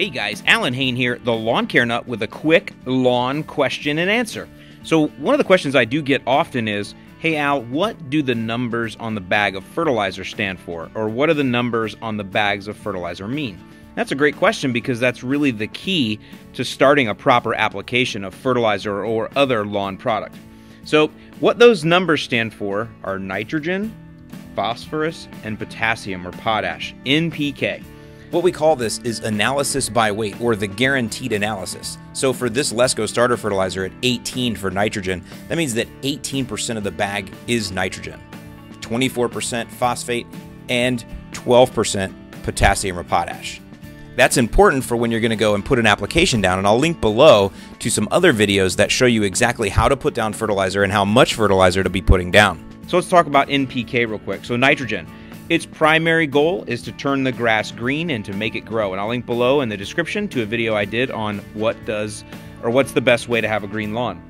Hey guys, Allyn Hane here, the Lawn Care Nut, with a quick lawn question and answer. So, one of the questions I do get often is Hey Al, what do the numbers on the bag of fertilizer stand for? Or what do the numbers on the bags of fertilizer mean? That's a great question because that's really the key to starting a proper application of fertilizer or other lawn product. So, what those numbers stand for are nitrogen, phosphorus, and potassium or potash, NPK. What we call this is analysis by weight or the guaranteed analysis. So for this Lesco starter fertilizer at 18 for nitrogen, that means that 18% of the bag is nitrogen, 24% phosphate, and 12% potassium or potash. That's important for when you're going to go and put an application down, and I'll link below to some other videos that show you exactly how to put down fertilizer and how much fertilizer to be putting down. So let's talk about NPK real quick. So nitrogen. Its primary goal is to turn the grass green and to make it grow. And I'll link below in the description to a video I did on what does or what's the best way to have a green lawn.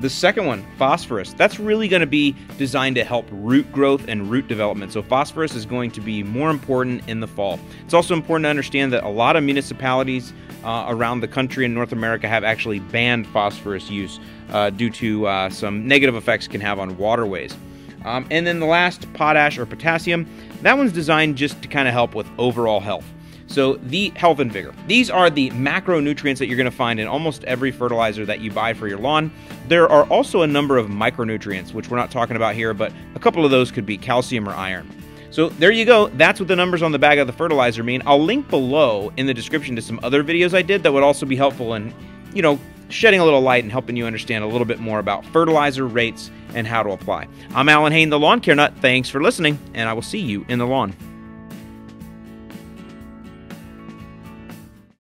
The second one, phosphorus, that's really going to be designed to help root growth and root development. So, phosphorus is going to be more important in the fall. It's also important to understand that a lot of municipalities uh, around the country in North America have actually banned phosphorus use uh, due to uh, some negative effects it can have on waterways. Um, and then the last, potash or potassium, that one's designed just to kind of help with overall health. So, the health and vigor. These are the macronutrients that you're going to find in almost every fertilizer that you buy for your lawn. There are also a number of micronutrients, which we're not talking about here, but a couple of those could be calcium or iron. So, there you go. That's what the numbers on the bag of the fertilizer mean. I'll link below in the description to some other videos I did that would also be helpful in, you know, shedding a little light and helping you understand a little bit more about fertilizer rates and how to apply. I'm Allyn Hane, the Lawn Care Nut. Thanks for listening, and I will see you in the lawn.